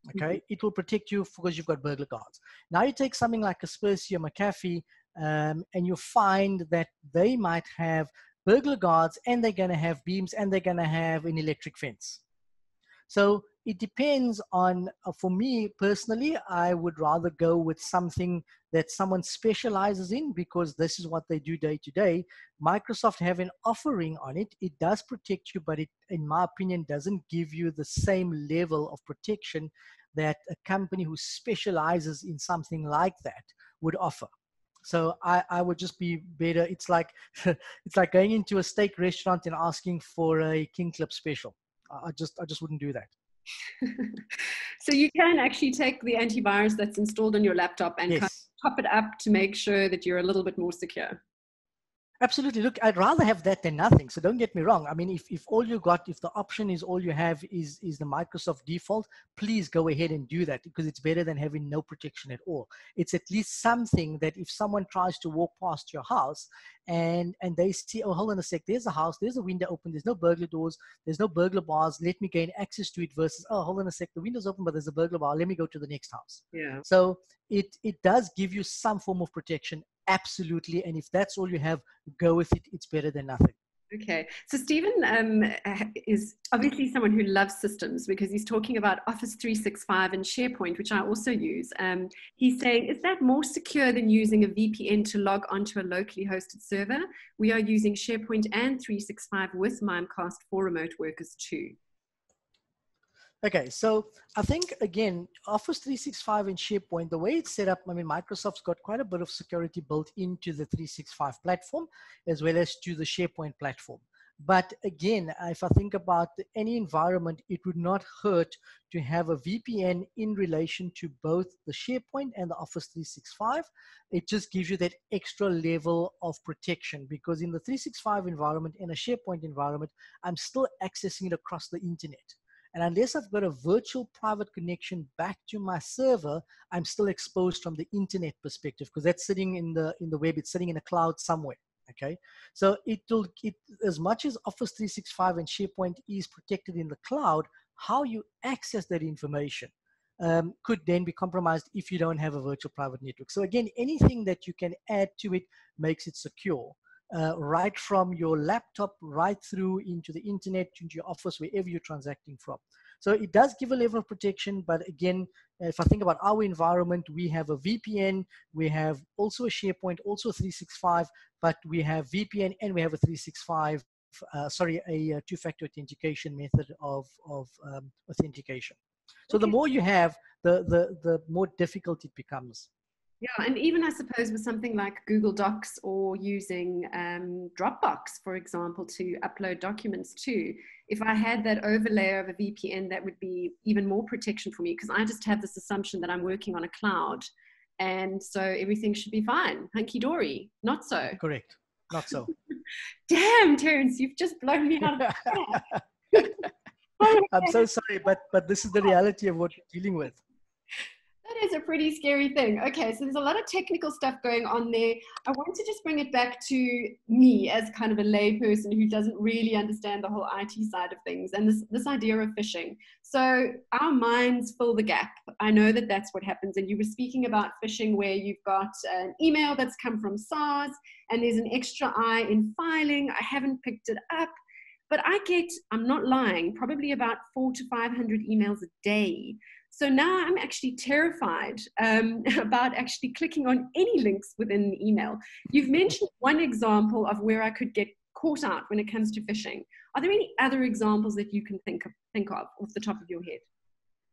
okay, mm-hmm. it will protect you because you've got burglar guards. Now you take something like Kaspersky or McAfee, um, and you find that they might have burglar guards and they're going to have beams and they're going to have an electric fence. So it depends on, uh, for me personally, I would rather go with something that someone specializes in because this is what they do day to day. Microsoft have an offering on it. It does protect you, but it, in my opinion, doesn't give you the same level of protection that a company who specializes in something like that would offer. So I, I would just be better. It's like it's like going into a steak restaurant and asking for a kingklip special. I just I just wouldn't do that. so you can actually take the antivirus that's installed on your laptop and yes. top it up to make sure that you're a little bit more secure. Absolutely. Look, I'd rather have that than nothing. So don't get me wrong. I mean, if, if all you got, if the option is all you have is, is the Microsoft default, please go ahead and do that because it's better than having no protection at all. It's at least something that if someone tries to walk past your house and, and they see, oh, hold on a sec, there's a house, there's a window open, there's no burglar doors, there's no burglar bars, let me gain access to it versus, oh, hold on a sec, the window's open, but there's a burglar bar, let me go to the next house. Yeah. So it, it does give you some form of protection absolutely. And if that's all you have, go with it. It's better than nothing. Okay, so Stephen um, is obviously someone who loves systems because he's talking about Office 365 and SharePoint, which I also use. Um, he's saying, is that more secure than using a VPN to log onto a locally hosted server? We are using SharePoint and 365 with Mimecast for remote workers too. Okay, so I think again, Office 365 and SharePoint, the way it's set up, I mean, Microsoft's got quite a bit of security built into the 365 platform as well as to the SharePoint platform. But again, if I think about any environment, it would not hurt to have a VPN in relation to both the SharePoint and the Office 365. It just gives you that extra level of protection because in the 365 environment and a SharePoint environment, I'm still accessing it across the internet. And unless I've got a virtual private connection back to my server, I'm still exposed from the internet perspective because that's sitting in the in the web, it's sitting in a cloud somewhere. Okay. So it'll it as much as Office 365 and SharePoint is protected in the cloud, how you access that information um, could then be compromised if you don't have a virtual private network. So again, anything that you can add to it makes it secure uh, right from your laptop right through into the internet, into your office, wherever you're transacting from. So it does give a level of protection, but again, if I think about our environment, we have a VPN, we have also a SharePoint, also a 365, but we have VPN and we have a 365, uh, sorry, a, two-factor authentication method of, of um, authentication. So the more you have, the, the, the more difficult it becomes. Yeah, and even I suppose with something like Google Docs or using um, Dropbox, for example, to upload documents to, if I had that overlay of a VPN, that would be even more protection for me because I just have this assumption that I'm working on a cloud. And so everything should be fine, hunky dory. Not so. Correct. Not so. Damn, Terence, you've just blown me out of the I'm so sorry, but but this is the reality of what you're dealing with. That is a pretty scary thing. Okay, so there's a lot of technical stuff going on there. I want to just bring it back to me as kind of a layperson who doesn't really understand the whole IT side of things and this, this idea of phishing. So our minds fill the gap. I know that that's what happens. And you were speaking about phishing where you've got an email that's come from SARS and there's an extra I in filing. I haven't picked it up. But I get, I'm not lying, probably about four to 500 emails a day so now I'm actually terrified um, about actually clicking on any links within the email. You've mentioned one example of where I could get caught out when it comes to phishing. Are there any other examples that you can think of, think of off the top of your head?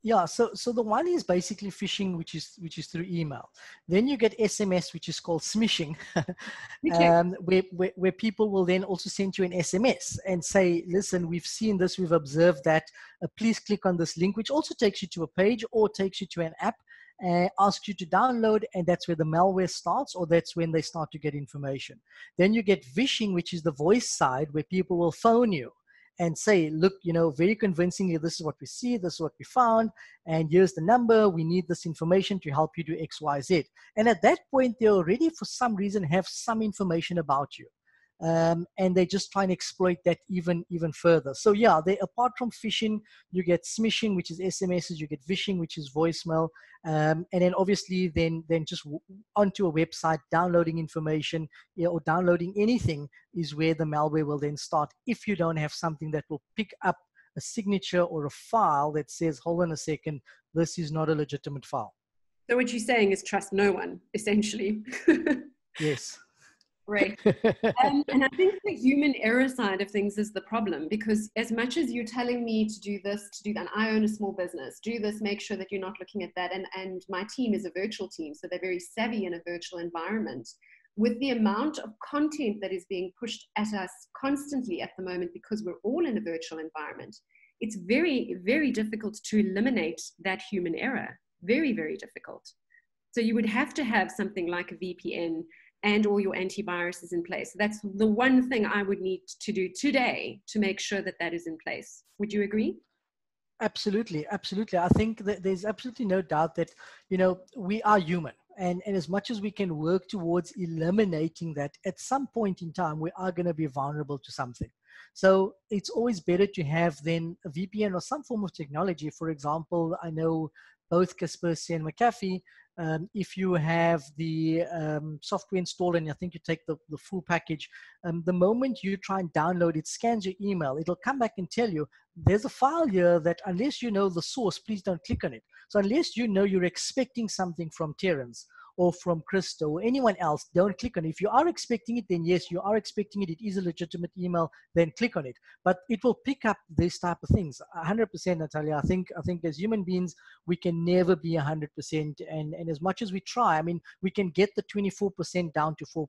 Yeah so so the one is basically phishing which is which is through email. Then you get sms which is called smishing um, where, where, where people will then also send you an sms and say listen we've seen this we've observed that. Uh, please click on this link which also takes you to a page or takes you to an app and asks you to download and that's where the malware starts or that's when they start to get information. Then you get vishing which is the voice side where people will phone you and say, look, you know, very convincingly, this is what we see, this is what we found, and here's the number. We need this information to help you do X, Y, Z. And at that point, they already, for some reason, have some information about you um, and they just try and exploit that even even further. So yeah, they apart from phishing, you get smishing, which is SMSs, you get vishing, which is voicemail, um, and then obviously then then just w- onto a website downloading information you know, or downloading anything is where the malware will then start. If you don't have something that will pick up a signature or a file that says, hold on a second, this is not a legitimate file. So what you're saying is trust no one, essentially. yes. Great. um, and I think the human error side of things is the problem because as much as you're telling me to do this, to do that, I own a small business, do this, make sure that you're not looking at that. And, and my team is a virtual team, so they're very savvy in a virtual environment. With the amount of content that is being pushed at us constantly at the moment because we're all in a virtual environment, it's very, very difficult to eliminate that human error. Very, very difficult. So you would have to have something like a VPN and all your antivirus is in place. That's the one thing I would need to do today to make sure that that is in place. Would you agree? Absolutely, absolutely. I think that there's absolutely no doubt that you know we are human, and and as much as we can work towards eliminating that, at some point in time we are going to be vulnerable to something. So it's always better to have then a VPN or some form of technology. For example, I know both Kaspersky and McAfee um, if you have the um, software installed and I think you take the, the full package, um, the moment you try and download it, scans your email, it'll come back and tell you there's a file here that unless you know the source, please don't click on it. So unless you know you're expecting something from Terence or from Christo or anyone else, don't click on it. If you are expecting it, then yes, you are expecting it. It is a legitimate email. Then click on it. But it will pick up these type of things. 100%, Natalia. I think I think as human beings, we can never be 100%. And and as much as we try, I mean, we can get the 24% down to 4%.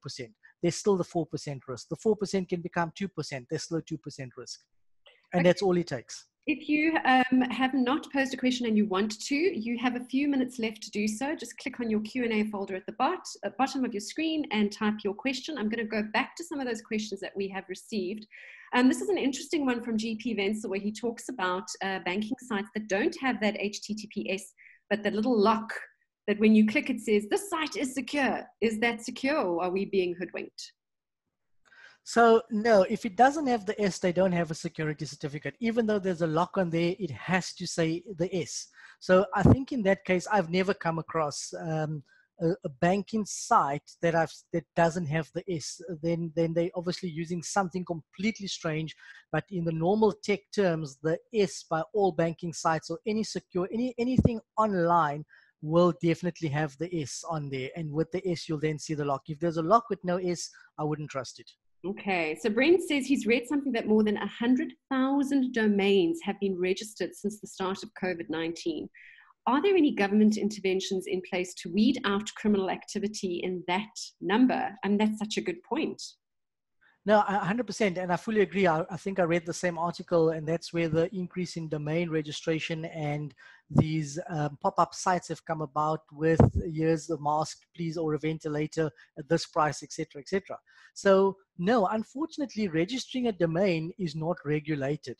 There's still the 4% risk. The 4% can become 2%. There's still a 2% risk. And okay. that's all it takes. If you um, have not posed a question and you want to, you have a few minutes left to do so. Just click on your Q&A folder at the bot, at bottom of your screen and type your question. I'm going to go back to some of those questions that we have received. Um, this is an interesting one from GP Venser where he talks about uh, banking sites that don't have that HTTPS, but the little lock that when you click it says, this site is secure. Is that secure or are we being hoodwinked? So no, if it doesn't have the S, they don't have a security certificate. Even though there's a lock on there, it has to say the S. So I think in that case, I've never come across um, a, a, banking site that I've that doesn't have the S. Then then they're obviously using something completely strange. But in the normal tech terms, the S by all banking sites or any secure any anything online will definitely have the S on there. And with the S, you'll then see the lock. If there's a lock with no S, I wouldn't trust it. Okay, so Brent says he's read something that more than 100,000 domains have been registered since the start of COVID 19. Are there any government interventions in place to weed out criminal activity in that number? And that's such a good point. No, 100%. And I fully agree. I, I, think I read the same article, and that's where the increase in domain registration and these um, pop up sites have come about with here's the mask, please, or a ventilator at this price, etc., etc. So, no, unfortunately, registering a domain is not regulated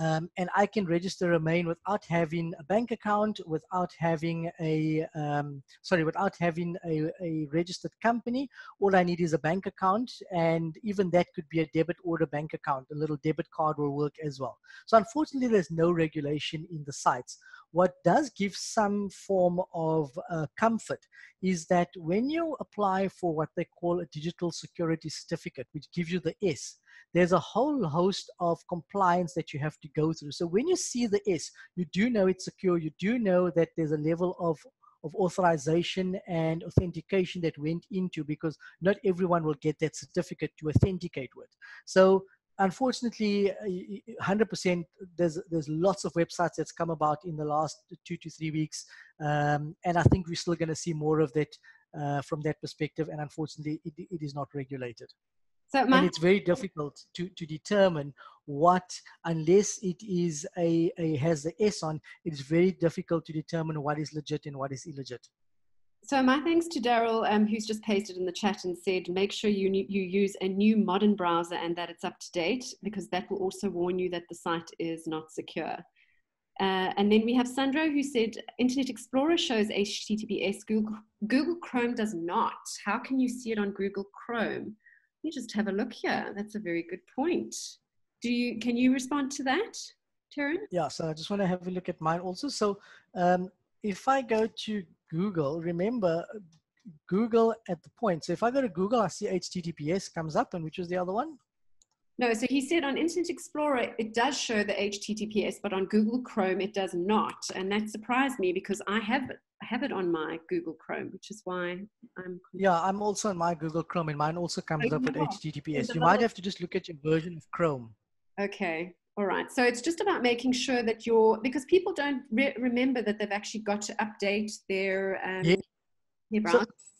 um, and I can register a domain without having a bank account, without having a um, sorry, without having a, a, registered company. All I need is a bank account, and even that could be a debit or a bank account. A little debit card will work as well. So unfortunately, there's no regulation in the sites. What does give some form of uh, comfort is that when you apply for what they call a digital security certificate, which gives you the S, there's a whole host of compliance that you have to go through. So when you see the S, you do know it's secure. You do know that there's a level of of authorization and authentication that went into because not everyone will get that certificate to authenticate with. So unfortunately 100% uh, there's there's lots of websites that's come about in the last two to three weeks um, and i think we're still going to see more of that uh, from that perspective and unfortunately it, it is not regulated so my- and it's very difficult to, to determine what, unless it is a, a has the S on, it's very difficult to determine what is legit and what is illegit. So my thanks to Daryl, um, who's just pasted in the chat and said, make sure you you use a new modern browser and that it's up to date because that will also warn you that the site is not secure. Uh, and then we have Sandro who said, Internet Explorer shows HTTPS, Google, Google Chrome does not. How can you see it on Google Chrome? You just have a look here. That's a very good point. Do you, can you respond to that, Terence? Yeah, so I just want to have a look at mine also. So um, if I go to Google, remember Google at the point. So if I go to Google, I see HTTPS comes up and which was the other one? No, so he said on Internet Explorer, it does show the HTTPS, but on Google Chrome, it does not. And that surprised me because I have have it on my Google Chrome, which is why I'm. Yeah, I'm also on my Google Chrome, and mine also comes oh, up with HTTPS. You might have to just look at your version of Chrome. Okay. All right. So it's just about making sure that you're because people don't re- remember that they've actually got to update their um, yeah. their browser. So,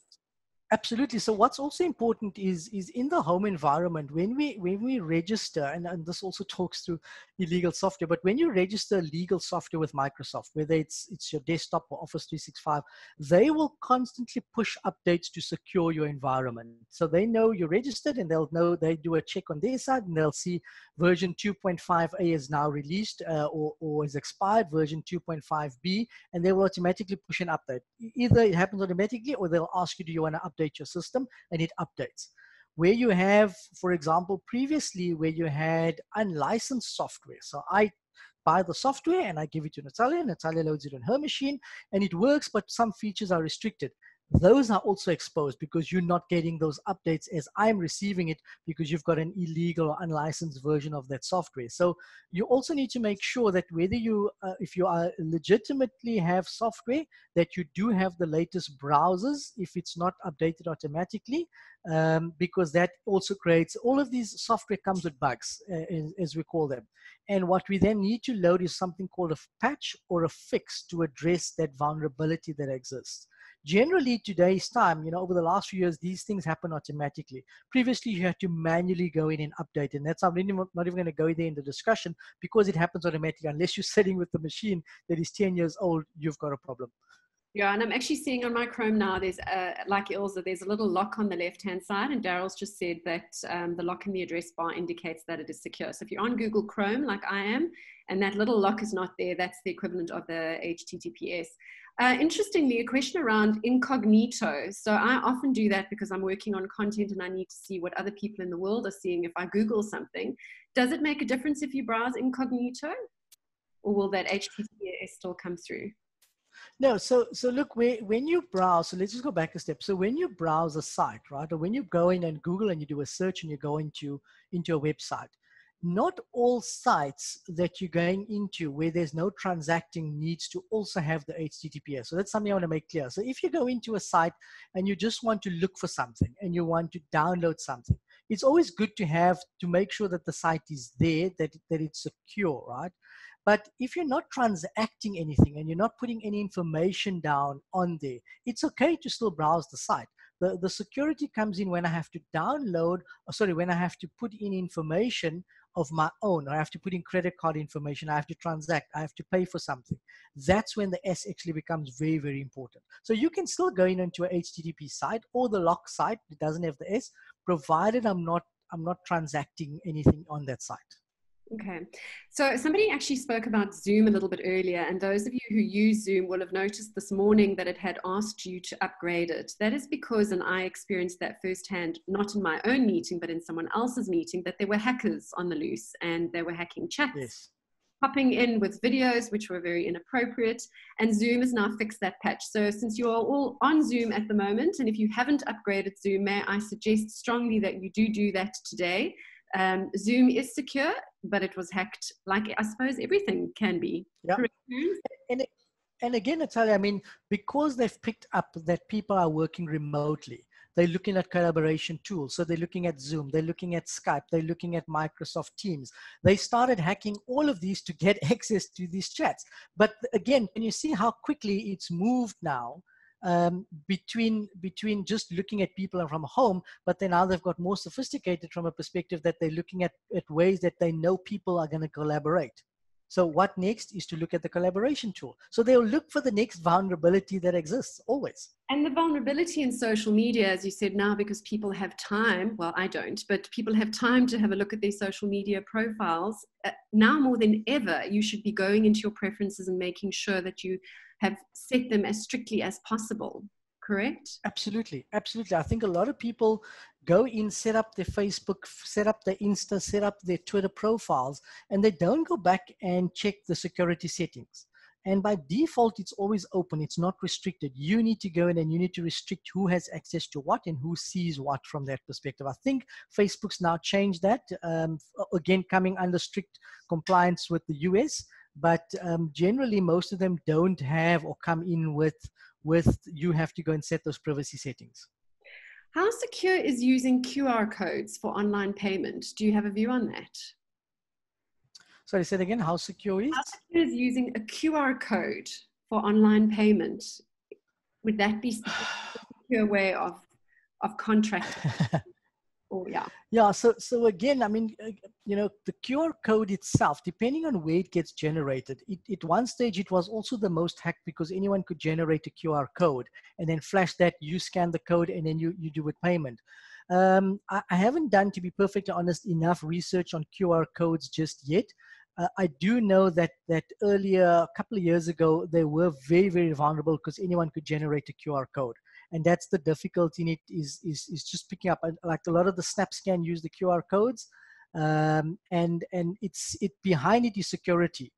Absolutely. So what's also important is is in the home environment when we when we register, and, and this also talks to illegal software, but when you register legal software with Microsoft, whether it's it's your desktop or Office 365, they will constantly push updates to secure your environment. So they know you're registered and they'll know they do a check on their side and they'll see version 2.5a is now released uh, or, or is expired, version 2.5b, and they will automatically push an update. Either it happens automatically or they'll ask you, do you want to update update your system and it updates. Where you have, for example, previously where you had unlicensed software. So I buy the software and I give it to Natalia. Natalia loads it on her machine and it works, but some features are restricted those are also exposed because you're not getting those updates as I'm receiving it because you've got an illegal or unlicensed version of that software. So you also need to make sure that whether you, uh, if you are legitimately have software, that you do have the latest browsers if it's not updated automatically, um, because that also creates all of these software comes with bugs, uh, as, as we call them. And what we then need to load is something called a patch or a fix to address that vulnerability that exists generally today's time you know over the last few years these things happen automatically previously you had to manually go in and update and that's i'm not even going to go there in the discussion because it happens automatically unless you're sitting with the machine that is 10 years old you've got a problem yeah, and I'm actually seeing on my Chrome now, there's a, like Ilza, there's a little lock on the left-hand side, and Daryl's just said that um, the lock in the address bar indicates that it is secure. So if you're on Google Chrome, like I am, and that little lock is not there, that's the equivalent of the HTTPS. Uh, interestingly, a question around incognito. So I often do that because I'm working on content and I need to see what other people in the world are seeing if I Google something. Does it make a difference if you browse incognito? Or will that HTTPS still come through? No, so so look, when you browse, so let's just go back a step. So when you browse a site, right, or when you go in and Google and you do a search and you go into into a website, not all sites that you're going into where there's no transacting needs to also have the HTTPS. So that's something I want to make clear. So if you go into a site and you just want to look for something and you want to download something, it's always good to have to make sure that the site is there, that, that it's secure, right? But if you're not transacting anything and you're not putting any information down on there, it's okay to still browse the site. The, the security comes in when I have to download, or sorry, when I have to put in information of my own. I have to put in credit card information. I have to transact. I have to pay for something. That's when the S actually becomes very, very important. So you can still go in into a HTTP site or the lock site. It doesn't have the S, provided I'm not I'm not transacting anything on that site. Okay. So somebody actually spoke about Zoom a little bit earlier, and those of you who use Zoom will have noticed this morning that it had asked you to upgrade it. That is because, and I experienced that firsthand, not in my own meeting, but in someone else's meeting, that there were hackers on the loose and they were hacking chats. Yes. Popping in with videos which were very inappropriate, and Zoom has now fixed that patch. So, since you are all on Zoom at the moment, and if you haven't upgraded Zoom, may I suggest strongly that you do do that today um, Zoom is secure, but it was hacked like I suppose everything can be. Yeah. And, and again, Natalia, I mean, because they've picked up that people are working remotely, they're looking at collaboration tools. So they're looking at Zoom, they're looking at Skype, they're looking at Microsoft Teams. They started hacking all of these to get access to these chats. But again, can you see how quickly it's moved now um, between between just looking at people from home, but then now they've got more sophisticated from a perspective that they're looking at, at ways that they know people are going to collaborate. So what next is to look at the collaboration tool. So they'll look for the next vulnerability that exists always. And the vulnerability in social media, as you said now, because people have time, well, I don't, but people have time to have a look at their social media profiles. Uh, now more than ever, you should be going into your preferences and making sure that you have set them as strictly as possible correct? Absolutely absolutely. I think a lot of people go in set up their facebook set up their insta set up their twitter profiles and they don't go back and check the security settings. And by default it's always open. It's not restricted. You need to go in and you need to restrict who has access to what and who sees what from that perspective. I think facebook's now changed that um, again coming under strict compliance with the us but um, generally most of them don't have or come in with with you have to go and set those privacy settings. How secure is using QR codes for online payment? Do you have a view on that? Sorry, say it again. How secure is? How secure is using a QR code for online payment? Would that be a secure way of of contract? oh yeah. Yeah. So so again, I mean, uh, you know, the QR code itself, depending on where it gets generated, it, at one stage it was also the most hacked because anyone could generate a QR code and then flash that. You scan the code and then you you do a payment. Um, I, I haven't done, to be perfectly honest, enough research on QR codes just yet. Uh, I do know that that earlier, a couple of years ago, they were very very vulnerable because anyone could generate a QR code, and that's the difficulty in it is is is just picking up. Like a lot of the SnapScan use the QR codes, um, and and it's it behind it is security.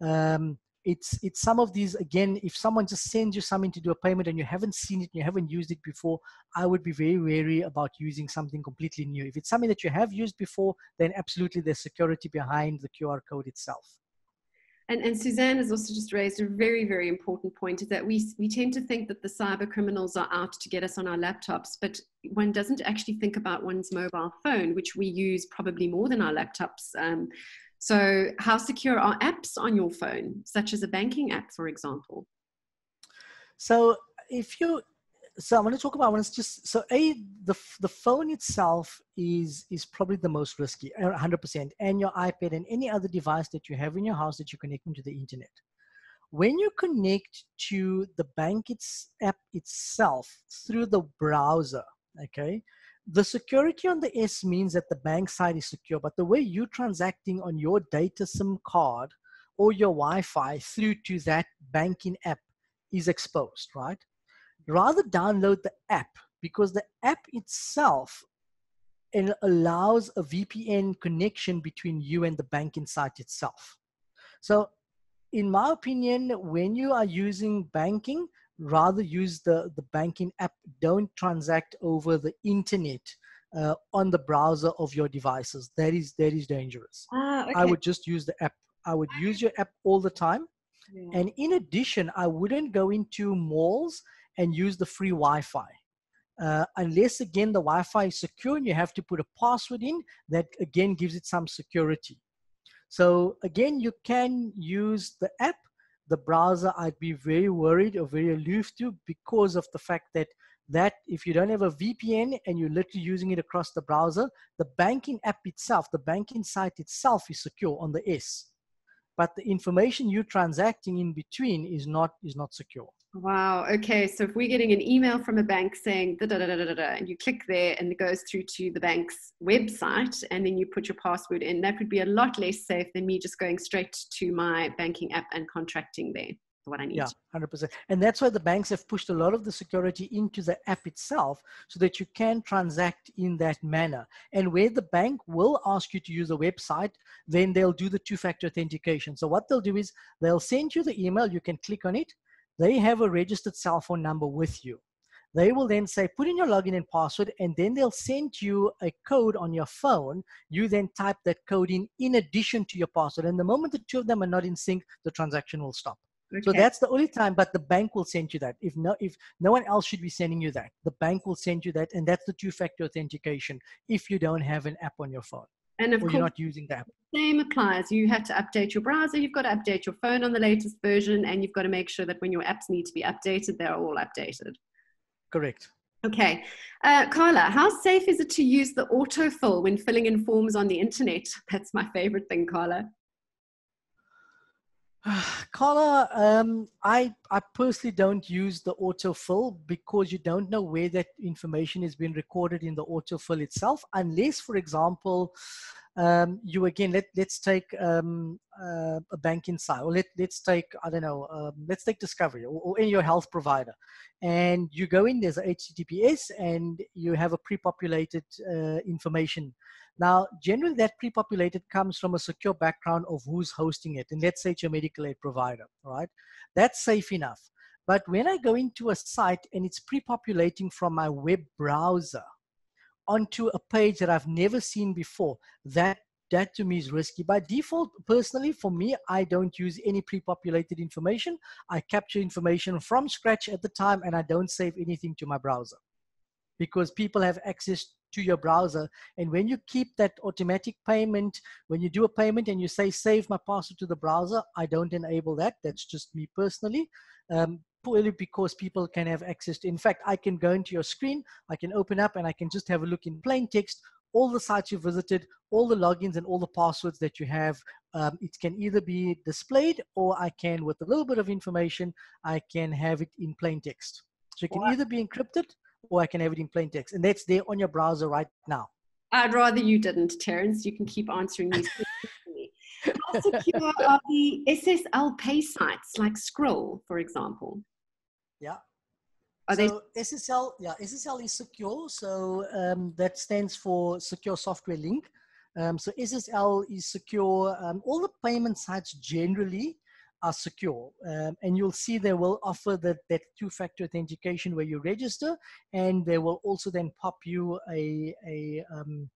Um, it's it's some of these again if someone just sends you something to do a payment and you haven't seen it you haven't used it before i would be very wary about using something completely new if it's something that you have used before then absolutely there's security behind the qr code itself and, and Suzanne has also just raised a very, very important point is that we, we tend to think that the cyber criminals are out to get us on our laptops, but one doesn't actually think about one's mobile phone, which we use probably more than our laptops. Um, so, how secure are apps on your phone, such as a banking app, for example? So, if you so I want to talk about when it's just so a the the phone itself is is probably the most risky, uh, 100%, and your iPad and any other device that you have in your house that you're connecting to the internet. When you connect to the bank its app itself through the browser, okay, the security on the S means that the bank side is secure, but the way you're transacting on your data SIM card or your Wi-Fi through to that banking app is exposed, right? Rather download the app because the app itself it allows a VPN connection between you and the banking site itself. So in my opinion, when you are using banking, rather use the, the banking app. Don't transact over the internet uh, on the browser of your devices. That is that is dangerous. Ah, okay. I would just use the app. I would use your app all the time. Yeah. And in addition, I wouldn't go into malls and use the free Wi-Fi. Uh, unless again the Wi-Fi is secure and you have to put a password in that again gives it some security. So again, you can use the app the browser I'd be very worried or very aloof to because of the fact that that if you don't have a VPN and you're literally using it across the browser, the banking app itself, the banking site itself is secure on the S. But the information you're transacting in between is not is not secure. Wow. Okay. So if we're getting an email from a bank saying da da da da da da, and you click there and it goes through to the bank's website, and then you put your password in, that would be a lot less safe than me just going straight to my banking app and contracting there for what I need. Yeah, hundred percent. And that's why the banks have pushed a lot of the security into the app itself, so that you can transact in that manner. And where the bank will ask you to use a website, then they'll do the two-factor authentication. So what they'll do is they'll send you the email. You can click on it they have a registered cell phone number with you. They will then say, put in your login and password, and then they'll send you a code on your phone. You then type that code in in addition to your password. And the moment the two of them are not in sync, the transaction will stop. Okay. So that's the only time, but the bank will send you that. If no, if no one else should be sending you that, the bank will send you that, and that's the two-factor authentication. If you don't have an app on your phone, and of course, you're not using that. same applies. You have to update your browser, you've got to update your phone on the latest version, and you've got to make sure that when your apps need to be updated, they're all updated. Correct. Okay. Uh, Carla, how safe is it to use the autofill when filling in forms on the internet? That's my favorite thing, Carla. Carla, um, I, I personally don't use the autofill because you don't know where that information has been recorded in the autofill itself, unless, for example, um, you again let let's take um, uh, a banking site or let let's take I don't know um, let's take Discovery or, or any your health provider, and you go in there's a HTTPS and you have a pre-populated uh, information. Now, generally, that pre-populated comes from a secure background of who's hosting it, and let's say it's your medical aid provider, right? That's safe enough. But when I go into a site and it's pre-populating from my web browser, onto a page that I've never seen before, that that to me is risky. By default, personally, for me, I don't use any pre-populated information. I capture information from scratch at the time and I don't save anything to my browser because people have access to your browser. And when you keep that automatic payment, when you do a payment and you say, save my password to the browser, I don't enable that. That's just me personally. Um, purely because people can have access to, in fact, I can go into your screen, I can open up and I can just have a look in plain text, all the sites you visited, all the logins and all the passwords that you have. Um, it can either be displayed or I can, with a little bit of information, I can have it in plain text. So it can either be encrypted or I can have it in plain text. And that's there on your browser right now. I'd rather you didn't, Terence. You can keep answering these How secure are the SSL pay sites like Scroll, for example? Yeah. Are so they... SSL, yeah, SSL is secure. So um, that stands for Secure Software Link. Um, so SSL is secure. Um, all the payment sites generally are secure. Um, and you'll see they will offer that, that two-factor authentication where you register, and they will also then pop you a, a um,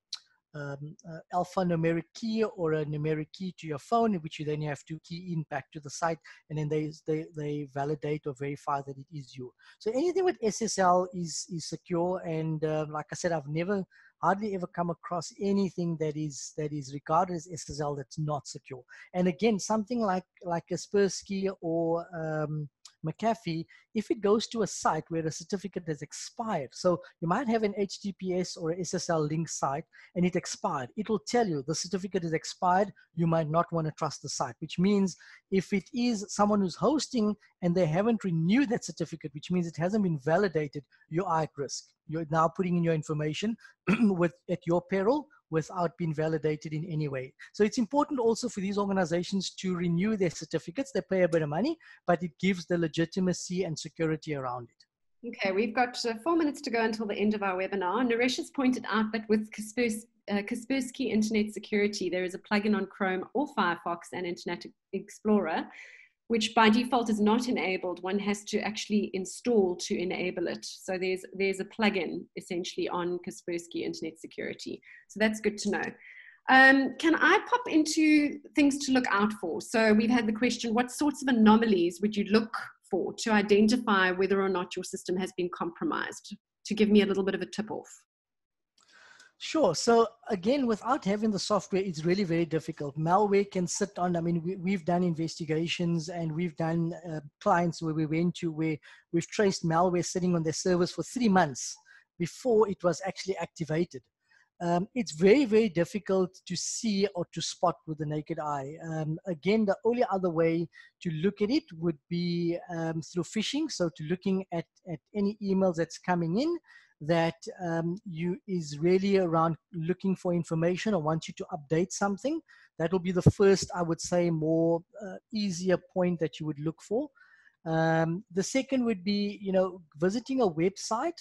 um, uh, alphanumeric key or a numeric key to your phone, which you then have to key in back to the site, and then they they, they validate or verify that it is you. So anything with SSL is is secure, and uh, like I said, I've never hardly ever come across anything that is that is regarded as SSL that's not secure. And again, something like like Kaspersky or um, McAfee, if it goes to a site where a certificate has expired, so you might have an HTTPS or SSL link site and it expired, it will tell you the certificate is expired, you might not want to trust the site, which means if it is someone who's hosting and they haven't renewed that certificate, which means it hasn't been validated, you are at risk. You're now putting in your information with at your peril without being validated in any way. So it's important also for these organizations to renew their certificates. They pay a bit of money, but it gives the legitimacy and security around it. Okay, we've got uh, four minutes to go until the end of our webinar. Naresh has pointed out that with uh, Kaspersky Internet Security, there is a plugin on Chrome or Firefox and Internet Explorer which by default is not enabled, one has to actually install to enable it. So there's, there's a plugin essentially on Kaspersky Internet Security. So that's good to know. Um, can I pop into things to look out for? So we've had the question, what sorts of anomalies would you look for to identify whether or not your system has been compromised? To give me a little bit of a tip off. Sure. So again, without having the software, it's really very difficult. Malware can sit on. I mean, we, have done investigations and we've done uh, clients where we went to where we've traced malware sitting on their servers for three months before it was actually activated. Um, it's very, very difficult to see or to spot with the naked eye. Um, again, the only other way to look at it would be um, through phishing. So to looking at, at any emails that's coming in that um, you is really around looking for information or wants you to update something. That will be the first, I would say, more uh, easier point that you would look for. Um, the second would be, you know, visiting a website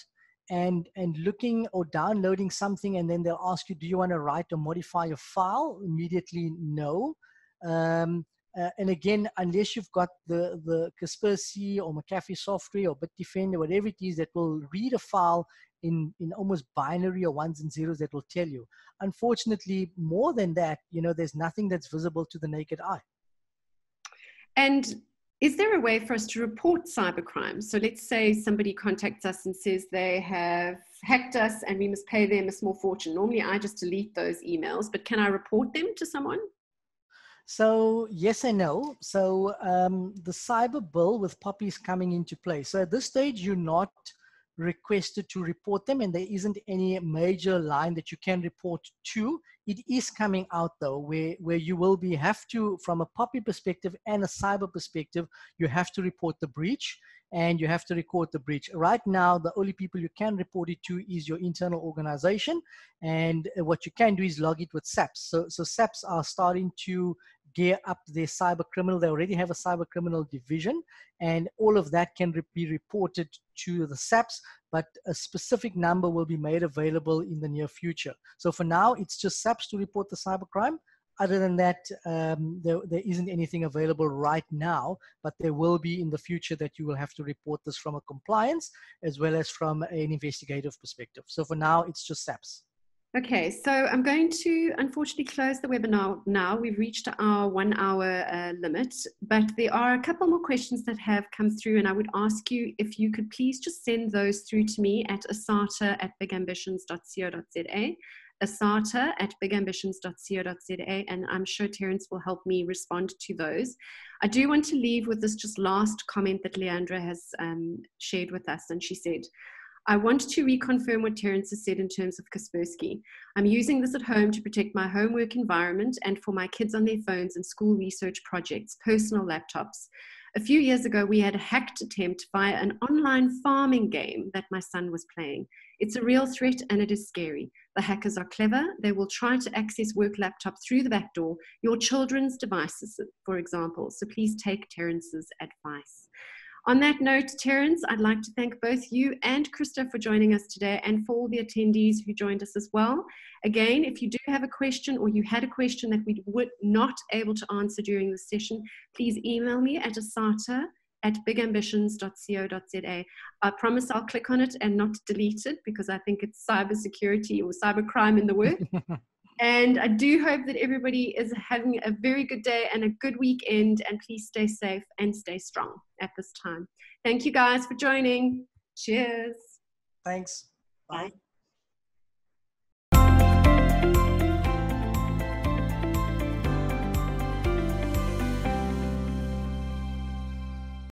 and and looking or downloading something, and then they'll ask you, do you want to write or modify your file? Immediately, no. Um, uh, and again, unless you've got the, the Kaspersky or McAfee software or Bitdefender, whatever it is that will read a file in, in almost binary or ones and zeros that will tell you. Unfortunately, more than that, you know, there's nothing that's visible to the naked eye. And is there a way for us to report cybercrime? So let's say somebody contacts us and says they have hacked us and we must pay them a small fortune. Normally I just delete those emails, but can I report them to someone? So yes and no. So um, the cyber bill with POPI is coming into play. So at this stage, you're not requested to report them and there isn't any major line that you can report to. It is coming out though, where, where you will be have to, from a POPI perspective and a cyber perspective, you have to report the breach and you have to record the breach. Right now, the only people you can report it to is your internal organization. And what you can do is log it with SAPS. So, so SAPS are starting to gear up their cyber criminal. They already have a cyber criminal division, and all of that can be reported to the SAPS, but a specific number will be made available in the near future. So for now, it's just SAPS to report the cybercrime. Other than that, um, there, there isn't anything available right now, but there will be in the future that you will have to report this from a compliance as well as from an investigative perspective. So for now, it's just SAPS. Okay, so I'm going to unfortunately close the webinar now. We've reached our one hour uh, limit, but there are a couple more questions that have come through and I would ask you if you could please just send those through to me at asata at bigambitions.co.za, asata at bigambitions.co.za, and I'm sure Terence will help me respond to those. I do want to leave with this just last comment that Leandra has um, shared with us, and she said, I want to reconfirm what Terence has said in terms of Kaspersky. I'm using this at home to protect my homework environment and for my kids on their phones and school research projects, personal laptops. A few years ago, we had a hacked attempt via an online farming game that my son was playing. It's a real threat and it is scary. The hackers are clever. They will try to access work laptop through the back door, your children's devices, for example. So please take Terence's advice. On that note, Terence, I'd like to thank both you and Christo for joining us today and for all the attendees who joined us as well. Again, if you do have a question or you had a question that we were not able to answer during the session, please email me at asata at bigambitions.co.za. I promise I'll click on it and not delete it because I think it's cybersecurity or cybercrime in the work. And I do hope that everybody is having a very good day and a good weekend. And please stay safe and stay strong at this time. Thank you guys for joining. Cheers. Thanks. Bye. Bye.